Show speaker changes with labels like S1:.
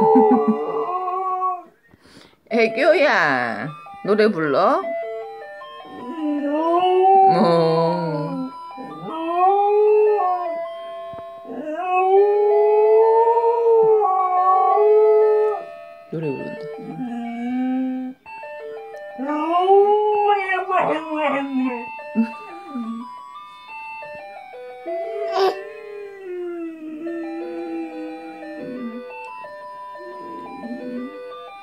S1: 애교야 노래 불러? 어. 노래 부른다.
S2: 음.